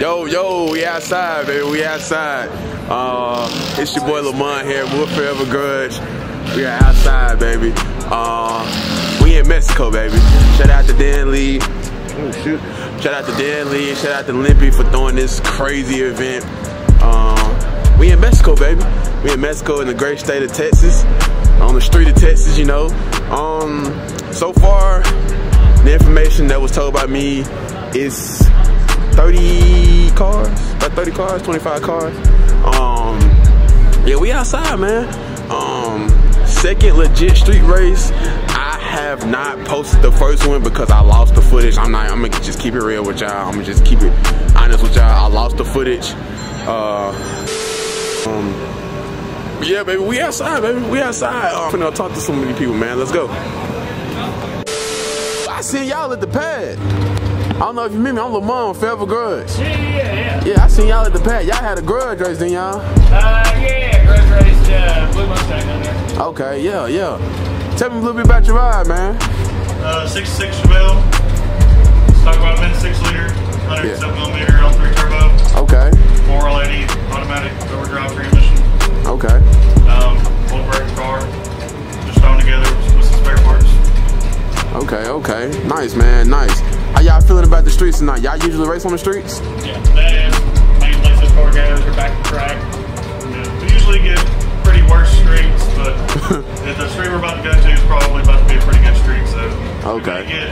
Yo, yo, we outside, baby. We outside. Uh, it's your boy Lamont here. We're 4Ever Grudge. We are outside, baby. Uh, we in Mexico, baby. Shout out to Dan Lee. Oh, shoot. Shout out to Dan Lee. Shout out to Limpy for throwing this crazy event. Uh, we in Mexico, baby. We in Mexico in the great state of Texas. On the street of Texas, you know. Um, so far, the information that was told by me is 30 cars, about 30 cars, 25 cars. Um, yeah, we outside, man. Um, second legit street race. I have not posted the first one because I lost the footage. I'm not. I'm gonna just keep it real with y'all. I'm gonna just keep it honest with y'all. I lost the footage. Uh, um, yeah, baby, we outside, baby. We outside. I'm finna talk to so many people, man. Let's go. I seen y'all at the pad. I don't know if you remember me. I'm Lamont 4Ever Grudge. Yeah, yeah, yeah. Yeah, I seen y'all at the pad. Y'all had a grudge race, didn't y'all? Uh, yeah, Grudge Race, uh, Blue Mustang down there. Okay, yeah, yeah. Tell me a little bit about your ride, man. Uh, 66 Chevelle. Let's talk about a min 6 liter, 107 millimeter L3 turbo, Okay, 480 automatic overdrive transmission. okay. Um, full break car, just thrown together with some spare parts. Okay, okay. Nice, man. Nice. How y'all feeling about the streets tonight? Y'all usually race on the streets? Yeah, that is main places car goes are back to track. Yeah, we usually get pretty worse streets, but the the street we're about to go to is probably about to be a pretty good street, so Okay. get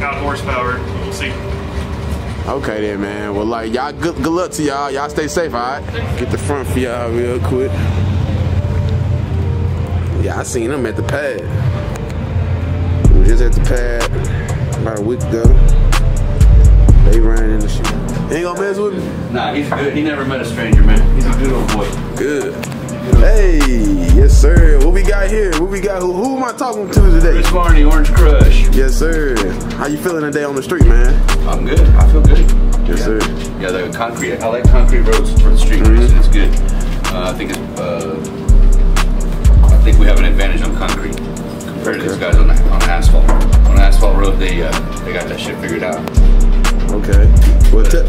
got horsepower. We'll see. Okay then, man. Well, like y'all, good, good luck to y'all. Y'all stay safe, all right? Get the front for y'all real quick. Yeah, I seen them at the pad. We just at the pad about a week ago. They ran in the shit. Ain't gonna mess with me. Nah, he's good. He never met a stranger, man. He's a good old boy. Good. Hey, yes sir. What we got here? What we got? Who, who am I talking to today? Chris Barney, Orange Crush. Yes sir. How you feeling today on the street, man? I'm good. I feel good. Yes, yeah. sir. Yeah, the concrete. I like concrete roads for the street racing. It's good. Uh, I think it's. Uh, I think we have an advantage on concrete compared to these guys on, on asphalt. On asphalt road, they uh, they got that shit figured out. Okay. Well, tell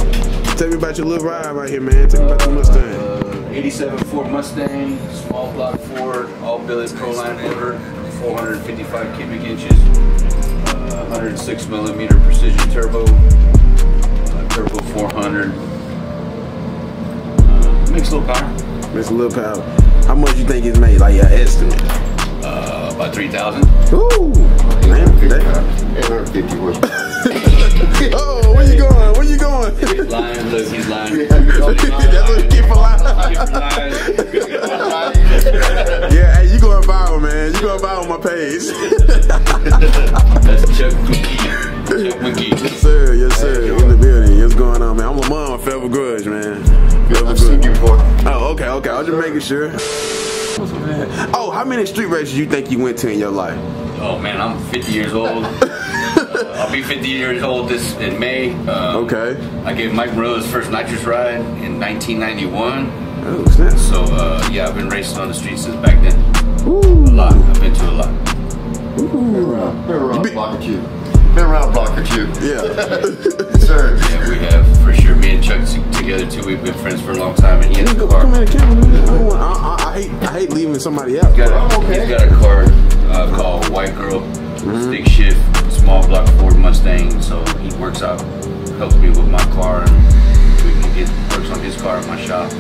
tell me about your little ride right here, man. Tell me about the Mustang. Uh, 87 Ford Mustang, small block Ford, all billet Proline motor, 455 cubic inches, uh, 106 millimeter precision turbo, uh, turbo 400. Uh, makes a little power, Miss little Power. How much you think it's made? Like your estimate? uh, about 3,000. Ooh. Man, damn. 850 horsepower. Oh, where you going? Where you going? He's lying, look, he's lying. That's what keep alive. Yeah, hey, you going viral, man. You going viral on my page. That's Chuck McGee. Chuck McGee. yes, sir. Yes, sir. In the building. What's going on, man? I'm Lamont 4Ever Grudge, man. Forever I've seen Grudge. you before. Oh, okay, okay. I was just making sure. Oh, how many street races you think you went to in your life? Oh man, I'm 50 years old. I'll be 50 years old this in May. Um, Okay. I gave Mike Monroe his first nitrous ride in 1991. Oh, snap. So uh, yeah, I've been racing on the streets since back then. Ooh. A lot. I've been to a lot. Been around, been around be- block or two. Been around block or two. Yeah. Yes, sir. Yeah, we have for sure. Me and Chuck together too. We've been friends for a long time, and he has a Go- car. Come in the camera, man. I, want, I, I, I hate I hate leaving somebody out. Got a, I'm okay. He's got a car uh, called White Girl, stick shift, small block Ford Mustang. So he works out, helps me with my car, and we can get works on his car at my shop.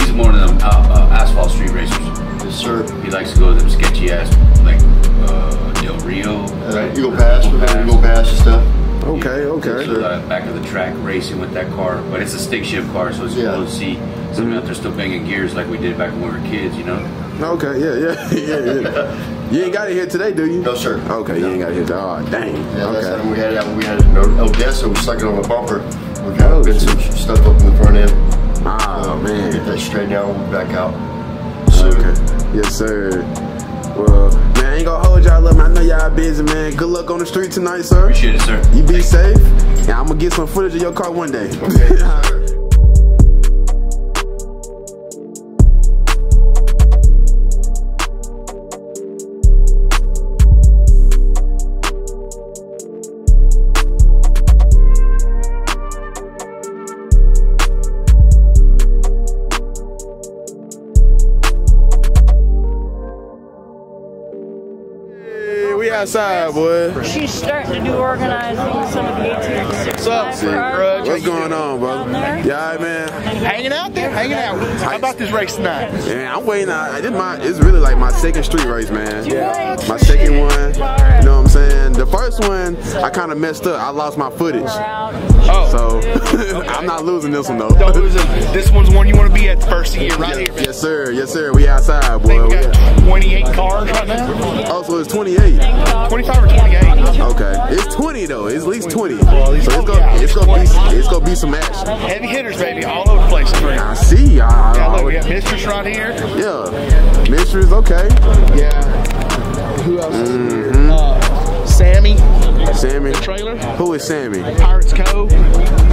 He's one of them uh, uh, asphalt street racers. Yes, sir. He likes to go to them sketchy ass like uh, Del Rio, Uh, right? Eagle Pass, Eagle Eagle Eagle Pass and stuff. Okay, okay. So, uh, back of the track racing with that car, but it's a stick shift car, so it's Yeah. cool to see somebody out there still banging gears like we did back when we were kids, you know. Okay, yeah, yeah, yeah, yeah. You ain't got it here today, do you? No, sir. Okay, you ain't got it here today. Oh, dang. Yeah, last okay. time we had it out, we had it in Odessa, we stuck it on the bumper. We got Oh, been shit. some stuff up in the front end. Oh, Get man. Get that straightened out, we'll be back out. soon. Okay. Yes, sir. Well, man, I ain't gonna hold y'all up. I know y'all busy, man. Good luck on the street tonight, sir. Appreciate it, sir. You be safe. And I'm gonna get some footage of your car one day. Okay. outside, boy. She's starting to do organizing some of the 1865 cars. What's going on, Down bro? there. Yeah, all right, man. Hanging out there, hanging out. How about this race tonight? Yeah, I'm waiting. On, this my, it's really like my second street race, man. Yeah. My second one. You know what I'm saying? The first one, I kind of messed up. I lost my footage. Oh, So I'm not losing this one though. don't lose it. This one's one you want to be at the first year, right here. Yes, sir. Yes, sir. We outside, I boy. we We got 28 cars right now. Oh, so it's 28. 25 or 28. Okay, it's 20 though. It's at least 20. So Well, it's gonna, it's it's gonna be, 20. it's gonna be some action. Heavy hitters, baby, all over the place. Three. I see. I, I, Yeah, I look, we got Mistress right here. yeah. Mistress, okay. Yeah. Who else? Uh, Sammy, Sammy. trailer. Who is Sammy? Pirates Cove.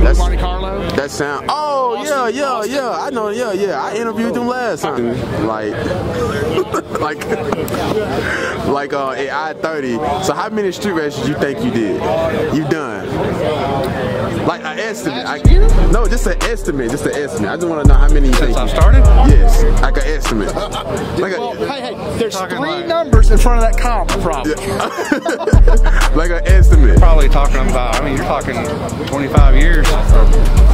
That's- Monte Carlo. That sound. Oh yeah, yeah, yeah. I know. Yeah, yeah. I interviewed them last time. Like, like, like uh, at I thirty. So how many street races you think you did? You done? Like an estimate. I, no, just an estimate. Just an estimate. I just want to know how many you think. Since I you- started? Yes, like an estimate. Like Well, hey, hey, there's three like- numbers in front of that comp, probably. like an estimate. Probably talking about, I mean, you're talking 25 years.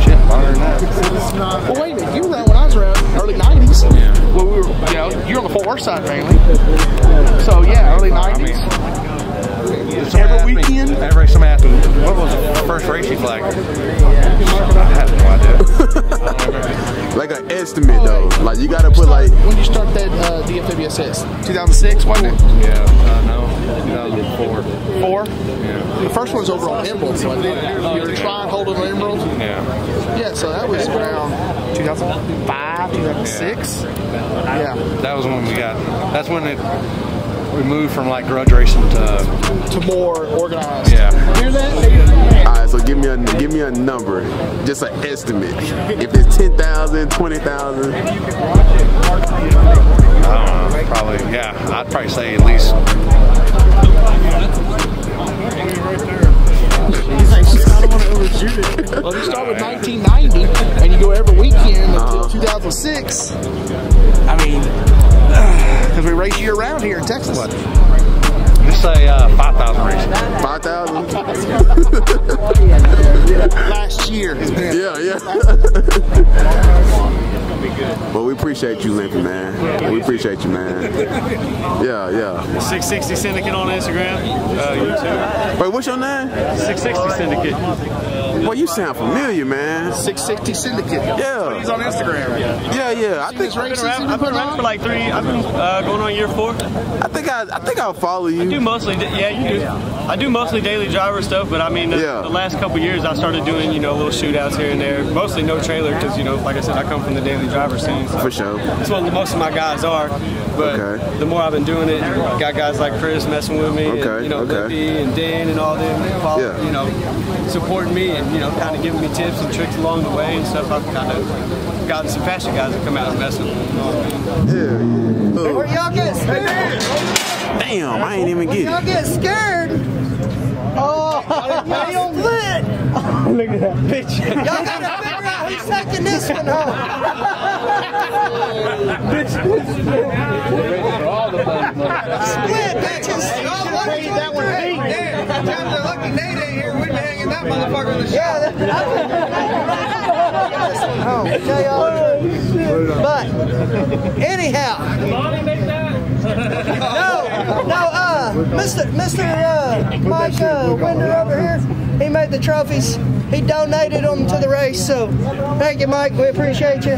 Shit, longer than that. Well, wait a minute. You were around when I was around, early 90s. Yeah. Well, we were, you know, you're on the Fort Worth side mainly. So, yeah, early 90s. Somebody Every asked me- weekend? Every somebody asked me, what was the first race you flagged? I had no idea. Like an estimate though. Like you gotta put like. when you start that uh, DFWSS? 2006, wasn't it? Yeah, uh, no, 2004. Four? Yeah, The first one's over on Emerald, wasn't it? You were trying holding on Emerald? yeah. Yeah, so that was around 2005, 2006. Yeah. That was when we got, that's when it, we moved from like grudge racing to, To more organized. yeah. Hear that? All right, so give me a give me a number, just an estimate. If it's 10,000, 20,000. Uh, probably, yeah. I'd probably say at least, He's like, I don't want to overshoot it. Well, if you start with 1990 and you go every weekend until 2006, I mean, because we race year round here in Texas. What? just say uh, 5,000 races. 5,000? Last year has been. Yeah, yeah. Well, we appreciate you, Limpy, man. We appreciate you, man. Yeah, yeah. 660 Syndicate on Instagram, uh, YouTube. Wait, what's your name? 660 Syndicate. Boy, you sound familiar, man. 660 Syndicate. Yeah. He's on Instagram. Yeah, yeah. I think This race I've been around, I've been around for like three. I've been uh, going on year four. I think I I think I'll follow you. I do mostly, yeah, you do. I do mostly daily driver stuff, but I mean, the, Yeah. the last couple years I started doing, you know, little shootouts here and there. Mostly no trailer because, you know, like I said, I come from the daily driver scene. So For sure. That's what most of my guys are. But Okay. the more I've been doing it, got guys like Chris messing with me, Okay, and, you know, okay. Limpy and Dan and all them, follow, Yeah. you know, supporting me and you know, kind of giving me tips and tricks along the way and stuff. I've kind of gotten some fashion guys that come out and mess with me. You know what I mean? Yeah, yeah. Oh, Y'all get scared. damn, I ain't even get Y'all it. get scared. Oh, y'all split. Look at that bitch. Y'all gotta figure out who's taking this one home. Split, bitches. Y'all lucky that one Damn, they're lucky Nate ain't here. We'd that motherfucker in the Yeah, this one home. Tell y'all. But anyhow. No, no, uh, Mr. Mr. Uh, Mike uh, Winder over here, he made the trophies. He donated them to the race, so thank you, Mike. We appreciate you.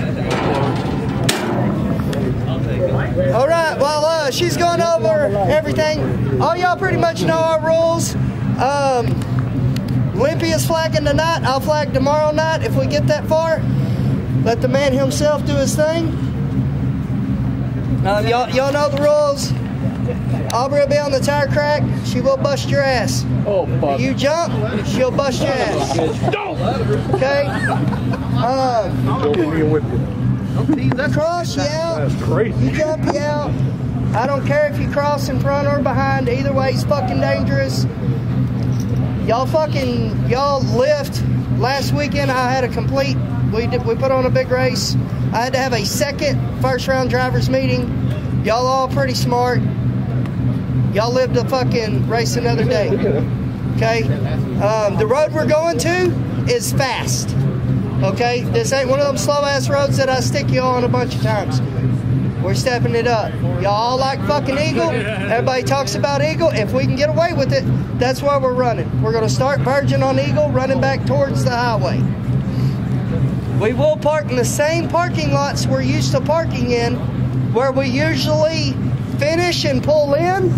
All right, well, uh, she's gone over everything. All y'all pretty much know our rules. Um, Limpy is flagging tonight. I'll flag tomorrow night if we get that far. Let the man himself do his thing. Um, y'all, know the rules. Aubrey will be on the tire crack. She will bust your ass. Oh, fuck. You jump, she'll bust your ass. Don't let her. Okay? Um, cross you out. That's crazy. You jump you out. I don't care if you cross in front or behind. Either way, it's fucking dangerous. Y'all fucking y'all lift. Last weekend I had a complete. We did, we put on a big race. I had to have a second first round drivers meeting. Y'all all pretty smart. Y'all live to fucking race another day. Okay? Um, the road we're going to is fast. Okay? This ain't one of them slow ass roads that I stick you on a bunch of times. We're stepping it up. Y'all like fucking Eagle? Everybody talks about Eagle. If we can get away with it, that's why we're running. We're going to start Virgin on Eagle, running back towards the highway. We will park in the same parking lots we're used to parking in, where we usually finish and pull in,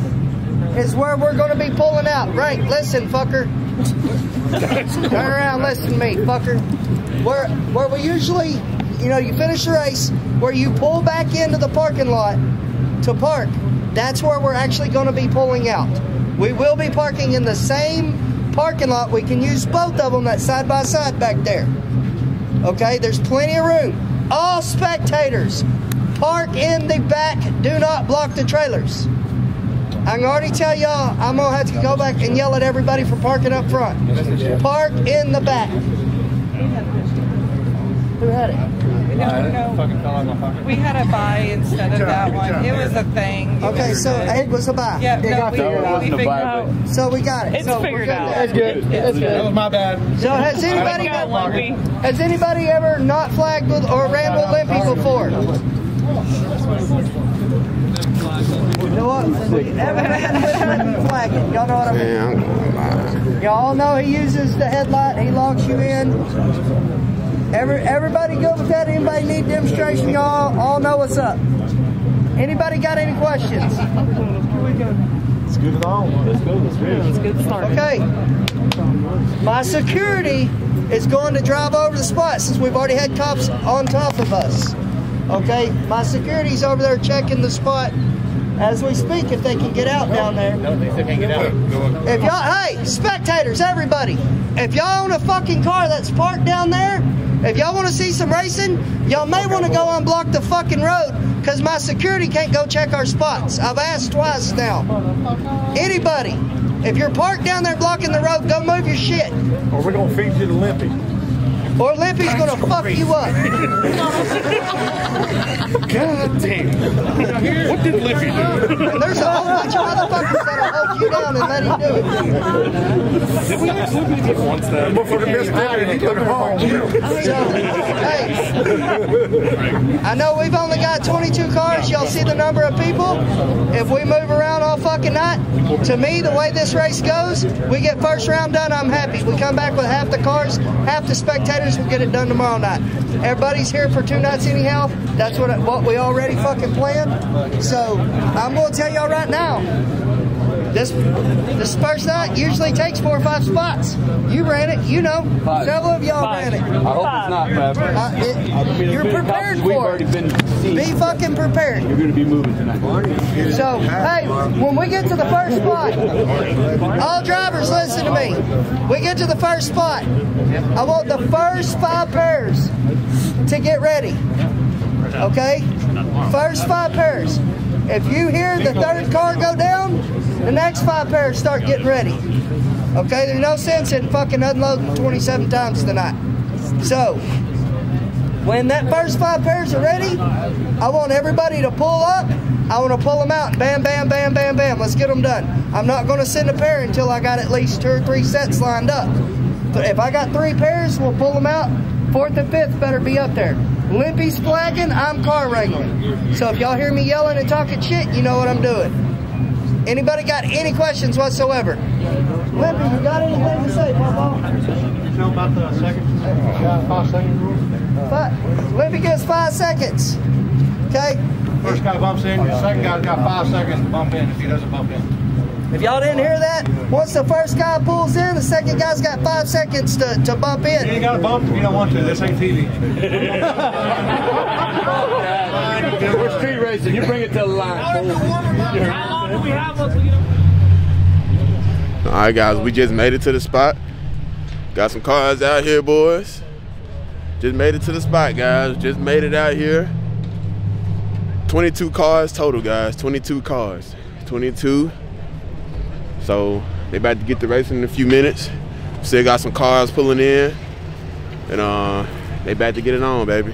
is where we're going to be pulling out. Right, listen, fucker. Turn around, listen to me, fucker. Where, where we usually, you know, you finish the race, where you pull back into the parking lot to park, that's where we're actually going to be pulling out. We will be parking in the same parking lot. We can use both of them, that side by side back there. Okay, there's plenty of room. All spectators, park in the back. Do not block the trailers. I can already tell y'all I'm gonna have to go back and yell at everybody for parking up front. Park in the back. Who had it? We had a buy instead of that one. It was a thing. Okay, so it was a buy. Yeah, no, we, we figured out. So we got it. It's so figured good out. there. That's good. That's good. That was my bad. So has anybody got Limpy. has anybody ever not flagged with or ran with Limpy before? You know what? Flag it. Y'all know what I mean. Man, I'm gonna lie. Y'all know he uses the headlight. He locks you in. Every, everybody good with that? Anybody need demonstration? Y'all all know what's up. Anybody got any questions? Let's get it on. Let's go. Let's go. Let's get started. Okay. My security is going to drive over the spot since we've already had cops on top of us. Okay. My security's over there checking the spot as we speak if they can get out down there. No, they still can't get out. If y'all, hey, spectators, everybody, if y'all own a fucking car that's parked down there, if y'all want to see some racing, y'all may want to go unblock the fucking road because my security can't go check our spots. I've asked twice now. Anybody, if you're parked down there blocking the road, go move your shit. Or we're gonna feed you to Limpy. Or Limpy's gonna fuck you up. God damn. What did Limpy do? And there's a whole bunch of motherfuckers that'll hold down and let him do it. Did we I know we've only got 22 cars. Y'all see the number of people? If we move around all fucking night, to me, the way this race goes, we get first round done, I'm happy. We come back with half the cars, half the spectators, we'll get it done tomorrow night. Everybody's here for two nights anyhow. That's what what we already fucking planned. So, I'm going to tell y'all right now, this this first night usually takes four or five spots. You ran it, you know. Several of y'all ran it. I hope it's not, Pepper. Uh, it- you're prepared for already it. been seen. Be fucking prepared. You're going to be moving tonight. So, hey, when we get to the first spot, all drivers listen to me. We get to the first spot. I want the first five pairs to get ready. Okay? First five pairs. If you hear the third car go down, the next five pairs start getting ready. Okay? There's no sense in fucking unloading 27 times tonight. So, when that first five pairs are ready, I want everybody to pull up. I want to pull them out. Bam, bam, bam, bam, bam. Let's get them done. I'm not going to send a pair until I got at least two or three sets lined up. But if I got three pairs, we'll pull them out. Fourth and fifth better be up there. Limpy's flagging, I'm car wrangling. So if y'all hear me yelling and talking shit, you know what I'm doing. Anybody got any questions whatsoever? Limpy, you got anything to say, Papa? Tell about the second, five second rule. Five. Limpy gets five seconds. Okay? First guy bumps in, the second guy's got five seconds to bump in if he doesn't bump in. If y'all didn't hear that, once the first guy pulls in, the second guy's got five seconds to, to bump in. You ain't got to bump if you don't want to. This ain't TV. We're street racing. You bring it to the line. How long do we have All right, guys, we just made it to the spot. Got some cars out here, boys. Just made it to the spot, guys. Just made it out here. 22 cars total, guys. 22 cars. 22. So they about to get the racing in a few minutes. Still got some cars pulling in. And uh, they about to get it on, baby.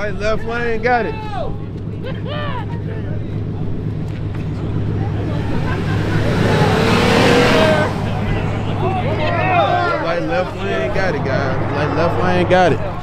Light left lane, got it. Light left lane, got it, guys. Light left lane, got it.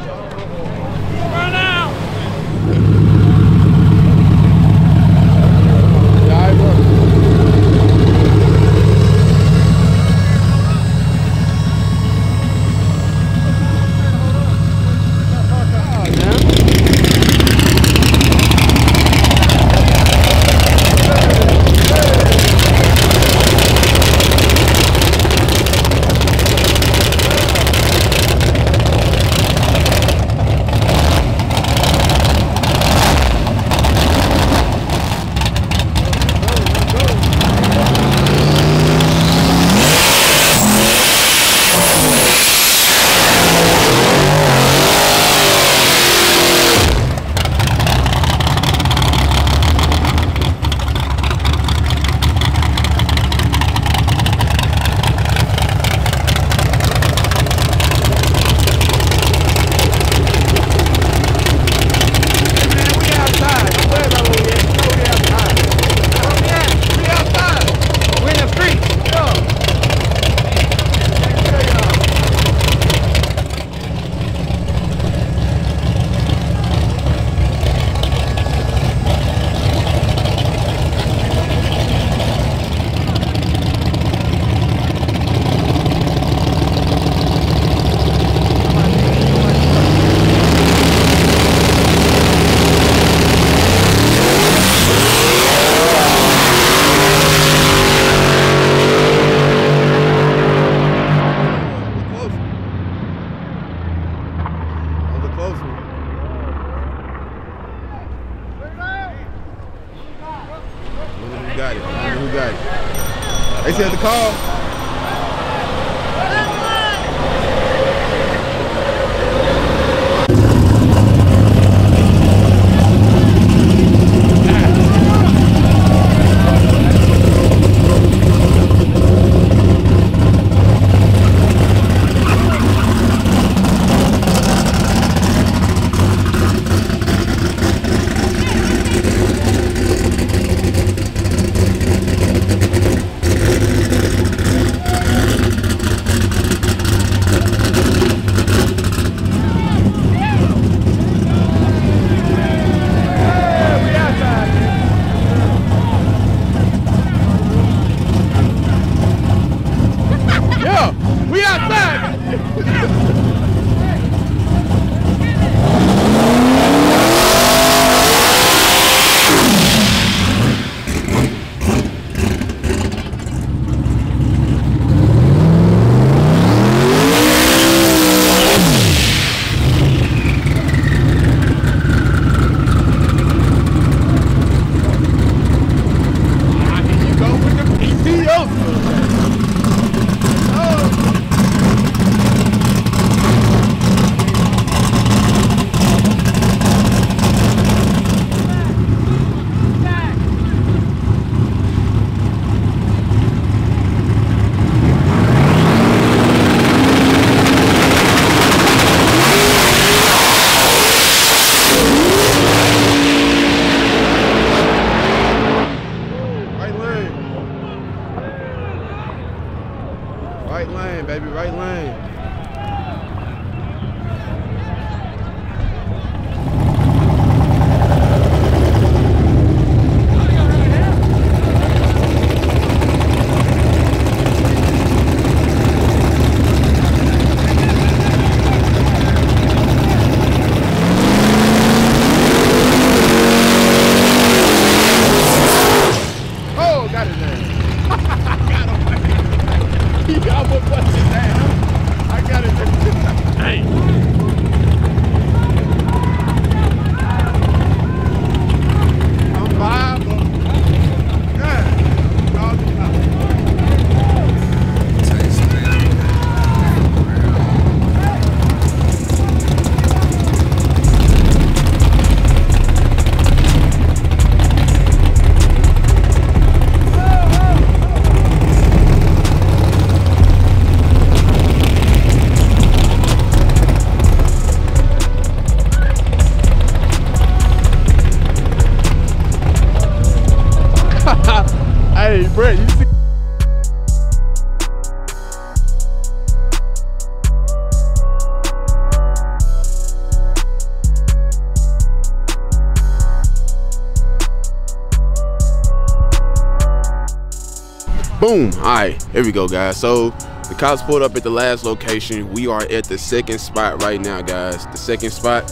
Boom. All right, here we go, guys. So the cops pulled up at the last location. We are at the second spot right now, guys. The second spot.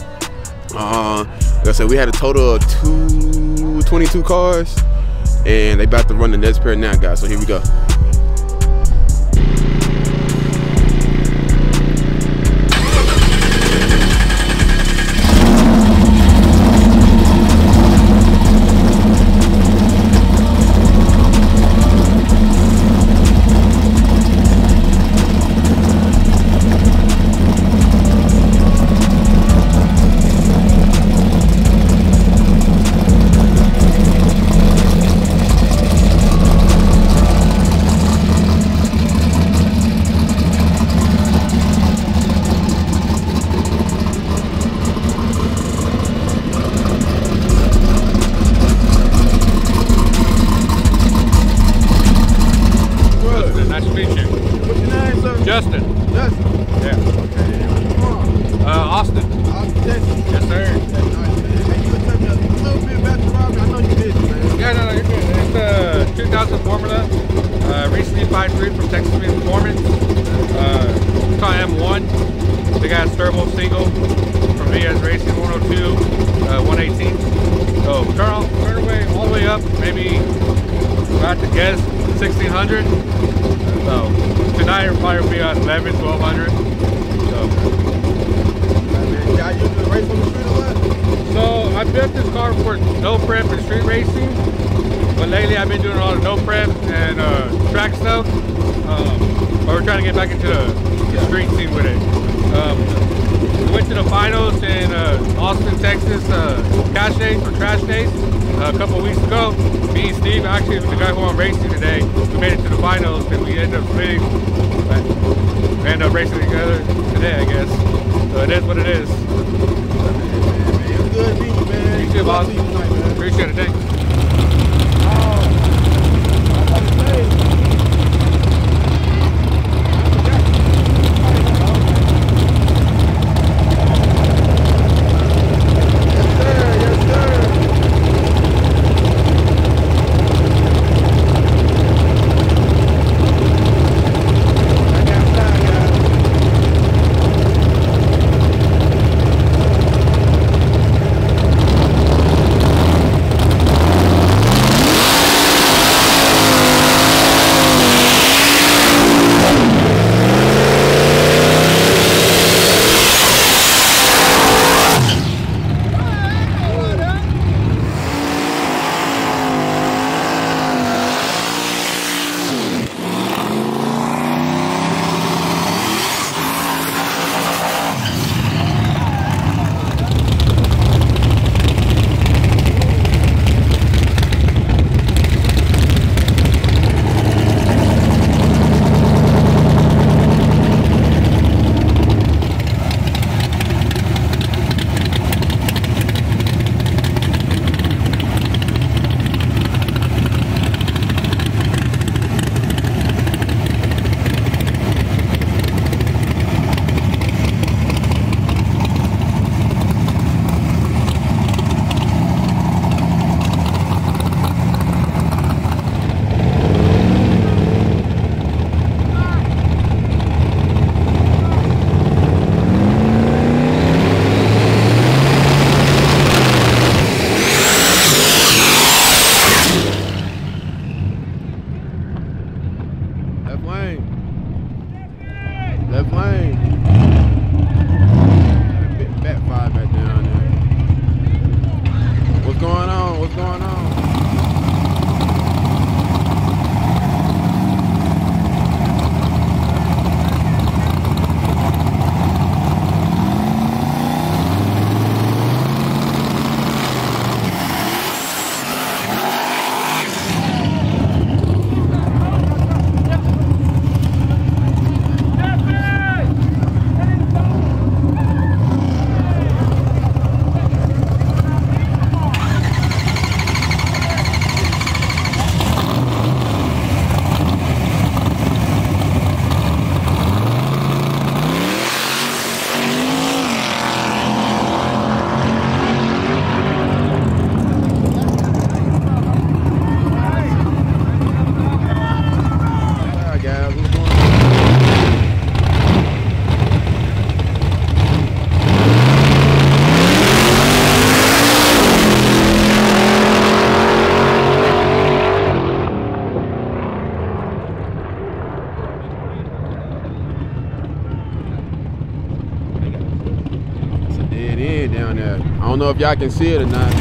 Uh, like I said, we had a total of two, 22 cars, and they about to run the next pair now, guys. So here we go. 1200. So, so I built this car for no prep and street racing, but lately I've been doing a lot of no prep and uh, track stuff. Um, but we're trying to get back into the, the street scene with it. Um, we went to the finals in uh, Austin, Texas, uh, cash days for trash days a couple weeks ago. Me and Steve, actually the guy who I'm racing today, we made it to the finals and we ended up splitting. But we ended up racing together today, I guess. So it is what it is. It's good meeting you, man. You too, boss. See you tonight, man. Appreciate it. Thanks. Know if y'all can see it or not.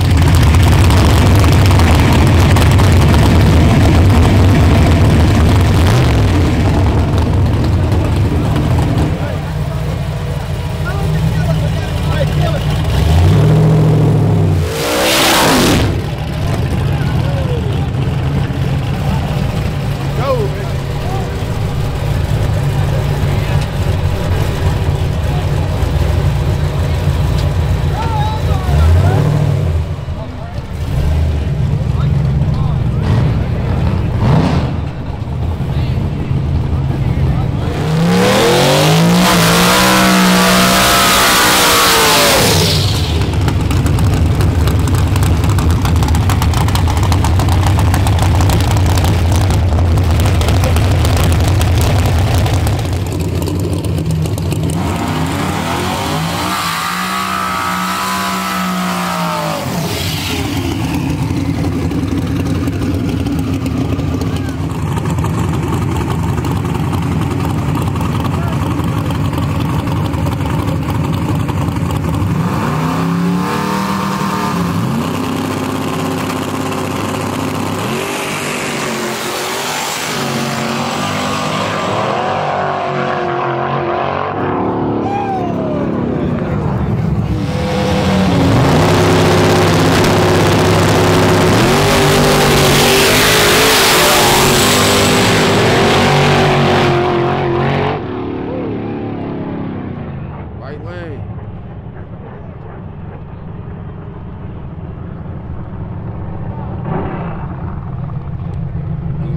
Right lane.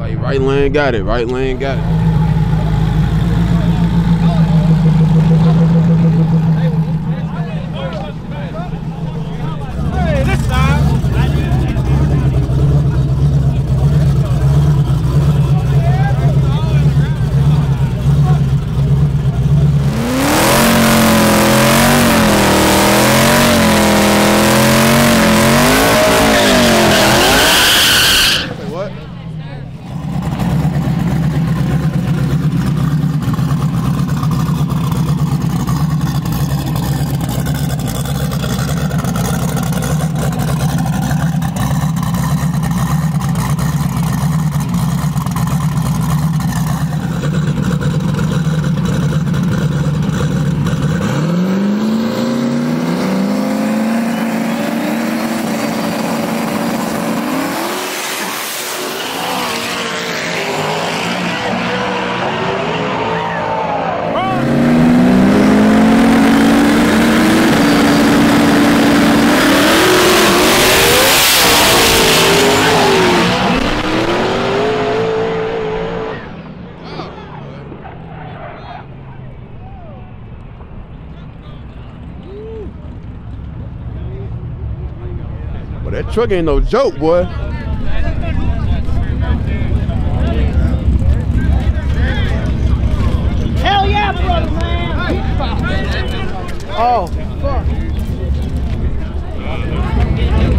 Like right lane got it. Right lane got it. What? But that truck ain't no joke, boy. Hell yeah, brother, man. Oh, fuck.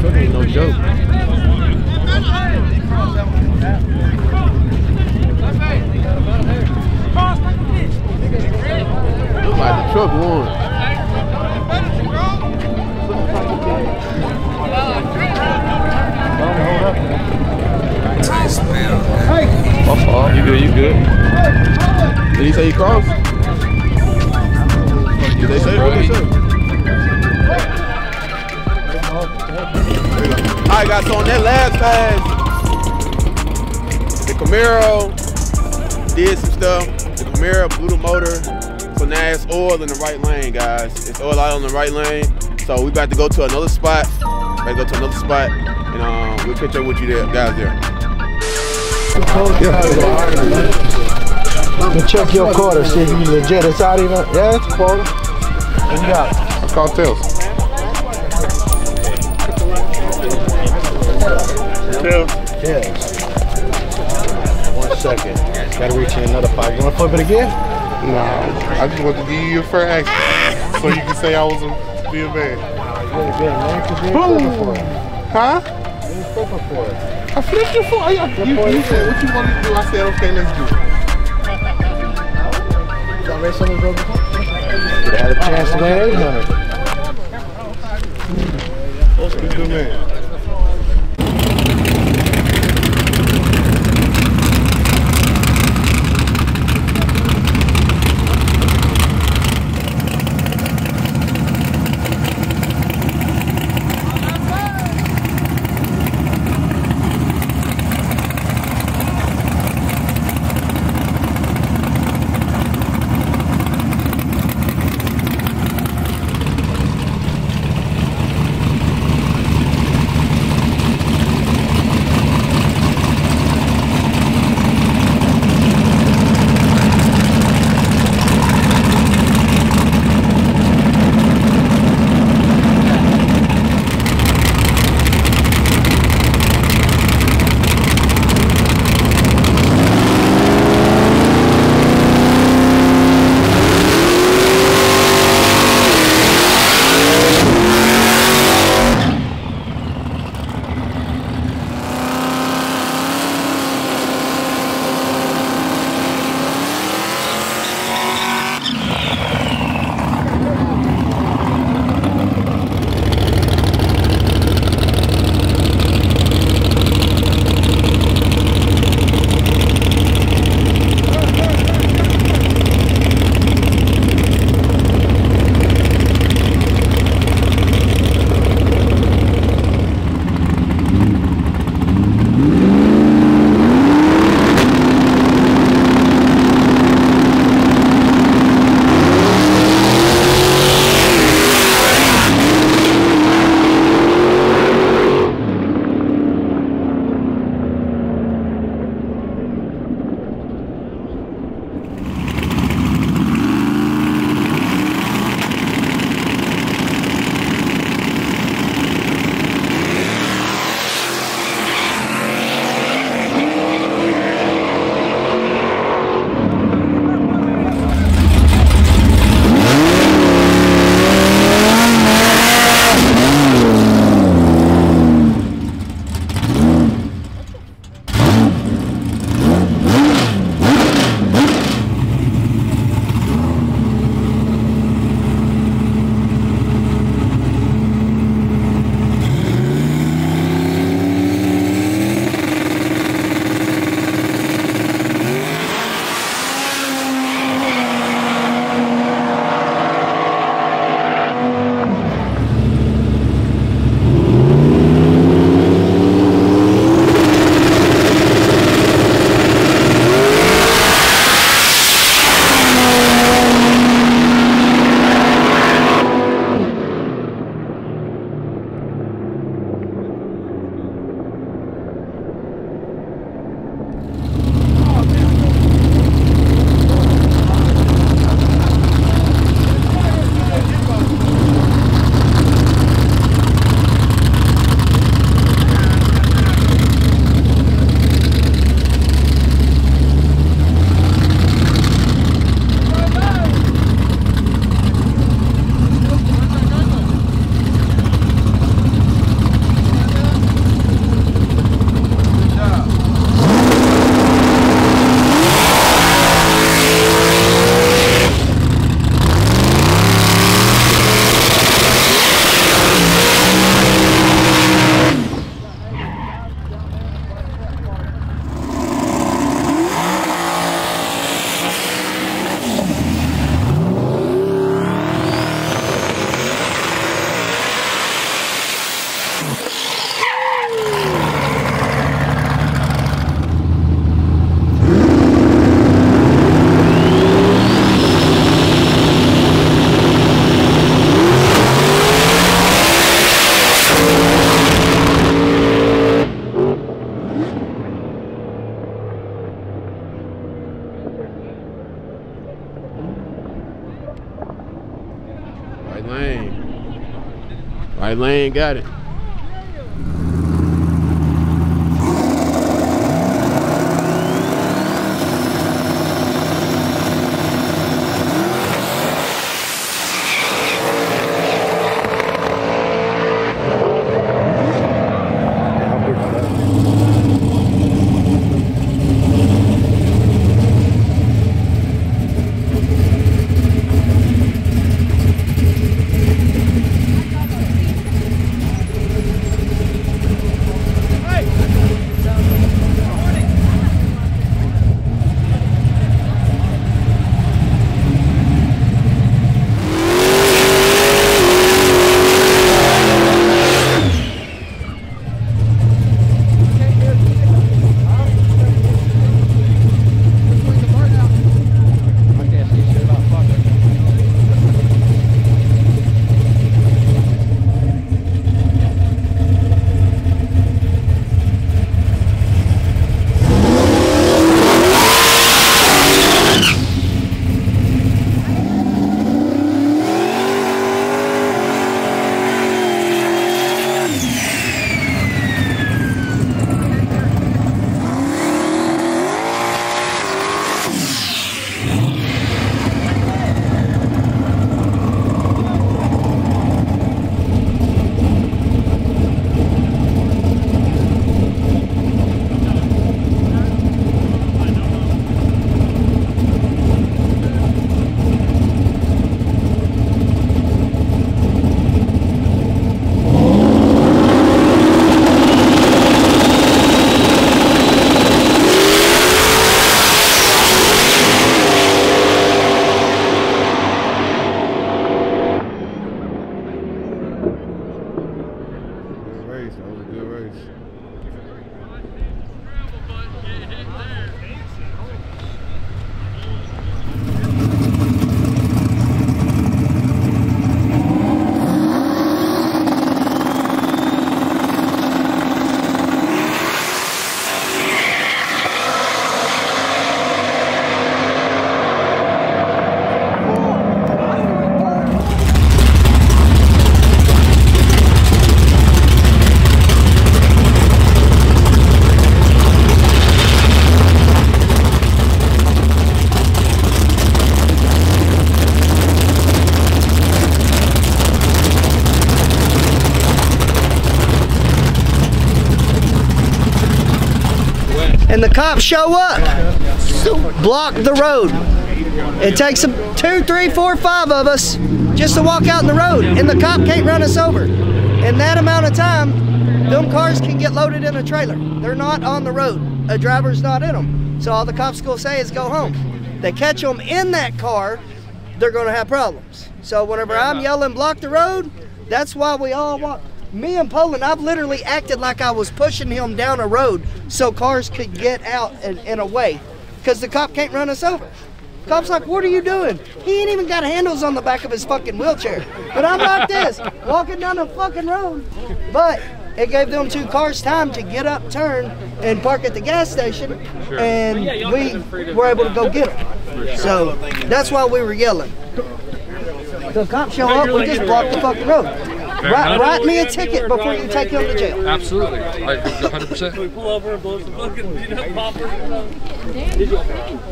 Truck ain't no joke. Look like the truck won. Oh, oh, you good, you good. Did he say he crossed? Did they say what they say? Alright guys, so on that last pass, the Camaro did some stuff. The Camaro blew the motor. So now it's oil in the right lane, guys. It's oil out on the right lane. So we about to go to another spot. About to go to another spot. And um, we'll catch up with you there, guys there. Let me check your quarter, see if you legit. It's out even. Yeah, it's a quarter. What you got? I call tails. Yes. One second. Gotta reach in another five. You wanna flip it again? No, I just want to give you a fair action so you can say I was a be a man. Good again, man. Cause you ain't flipping for it. Huh? You for it. I flipped you for you, you said what you wanted to do. I said okay, let's do it. Y'all race on this road before? Could have had a chance to win 800. Good man. Right lane got it. Cops show up, block the road. It takes them two, three, four, five of us just to walk out in the road, and the cop can't run us over. In that amount of time, them cars can get loaded in a trailer. They're not on the road. A driver's not in them. So all the cops will say is go home. They catch them in that car, they're going to have problems. So whenever I'm yelling block the road, that's why we all walk. Me and Poland, I've literally acted like I was pushing him down a road so cars could get out in, in a way because the cop can't run us over. Cop's like, what are you doing? He ain't even got handles on the back of his fucking wheelchair. But I'm like this, walking down the fucking road. But it gave them two cars time to get up, turn, and park at the gas station, and we were able to go get them. So that's why we were yelling. The cops show up, we just blocked the fucking road. Write, write me a ticket before you take him to jail. Absolutely. I 100%. we pull over and blow some fucking peanut popper.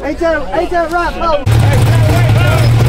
Ain't that, ain't that right, Bo?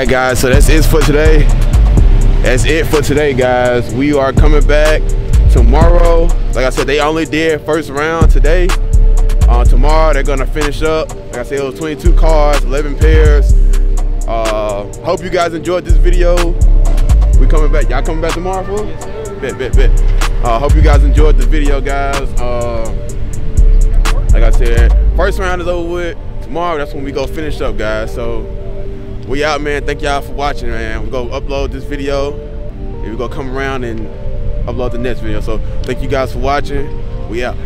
Right, guys. So that's it for today. That's it for today, guys. We are coming back tomorrow. Like I said, they only did first round today. Uh, tomorrow they're gonna finish up. Like I said, it was 22 cars, 11 pairs. Uh, hope you guys enjoyed this video. We coming back. Y'all coming back tomorrow, fool? Bet, bet, bet. Uh, hope you guys enjoyed the video, guys. Uh, like I said, first round is over with. Tomorrow, that's when we go finish up, guys. So we out, man. Thank y'all for watching, man. We go upload this video, and we go come around and upload the next video. So thank you guys for watching. We out.